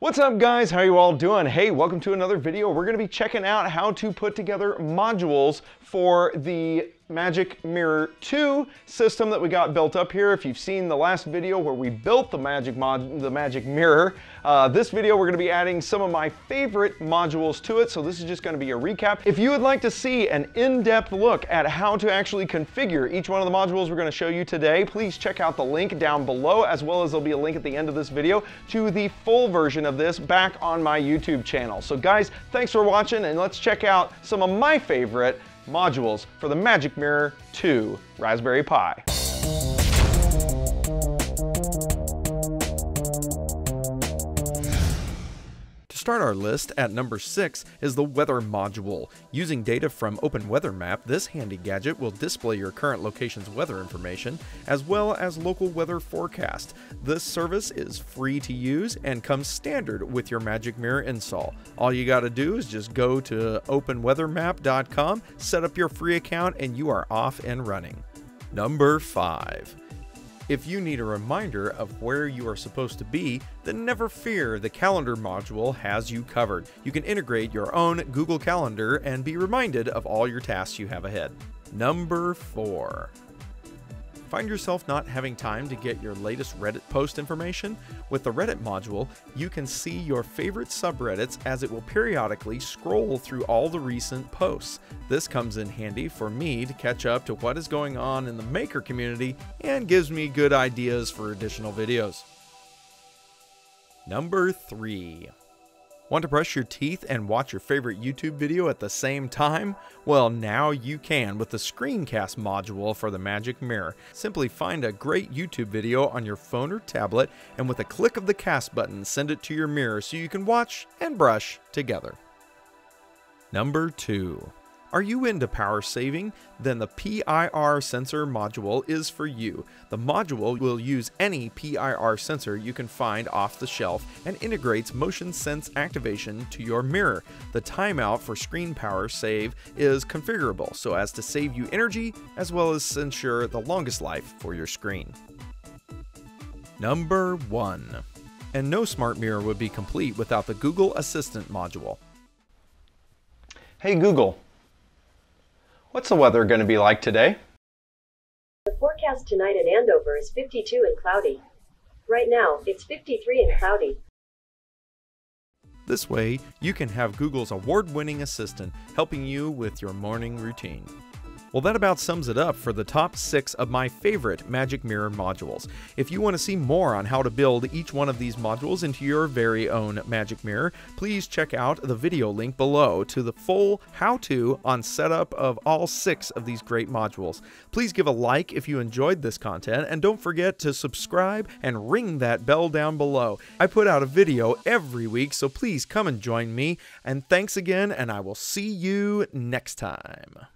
What's up guys, how are you all doing? Hey, welcome to another video. We're gonna be checking out how to put together modules for the Magic Mirror 2 system that we got built up here. If you've seen the last video where we built the Magic mod the Magic Mirror, uh, this video we're going to be adding some of my favorite modules to it. So this is just going to be a recap. If you would like to see an in-depth look at how to actually configure each one of the modules we're going to show you today, please check out the link down below, as well as there'll be a link at the end of this video to the full version of this back on my YouTube channel. So guys, thanks for watching, and let's check out some of my favorite modules for the Magic Mirror 2 Raspberry Pi. Start our list, at number 6 is the Weather Module. Using data from Open Weather Map, this handy gadget will display your current location's weather information, as well as local weather forecast. This service is free to use and comes standard with your Magic Mirror install. All you gotta do is just go to openweathermap.com, set up your free account, and you are off and running. Number 5. If you need a reminder of where you are supposed to be, then never fear, the calendar module has you covered. You can integrate your own Google Calendar and be reminded of all your tasks you have ahead. Number 4. Find yourself not having time to get your latest Reddit post information? With the Reddit module, you can see your favorite subreddits as it will periodically scroll through all the recent posts. This comes in handy for me to catch up to what is going on in the maker community and gives me good ideas for additional videos. Number 3. Want to brush your teeth and watch your favorite YouTube video at the same time? Well, now you can with the screencast module for the Magic Mirror. Simply find a great YouTube video on your phone or tablet, and with a click of the cast button, send it to your mirror so you can watch and brush together. Number 2. Are you into power saving? Then the PIR sensor module is for you. The module will use any PIR sensor you can find off the shelf and integrates motion sense activation to your mirror. The timeout for screen power save is configurable so as to save you energy as well as ensure the longest life for your screen. Number 1. And no smart mirror would be complete without the Google Assistant module. Hey Google, What's the weather going to be like today? The forecast tonight in Andover is 52 and cloudy. Right now, it's 53 and cloudy. This way, you can have Google's award winning assistant helping you with your morning routine. Well, that about sums it up for the top six of my favorite Magic Mirror modules. If you want to see more on how to build each one of these modules into your very own Magic Mirror, please check out the video link below to the full how-to on setup of all six of these great modules. Please give a like if you enjoyed this content, and don't forget to subscribe and ring that bell down below. I put out a video every week, so please come and join me. And thanks again, and I will see you next time.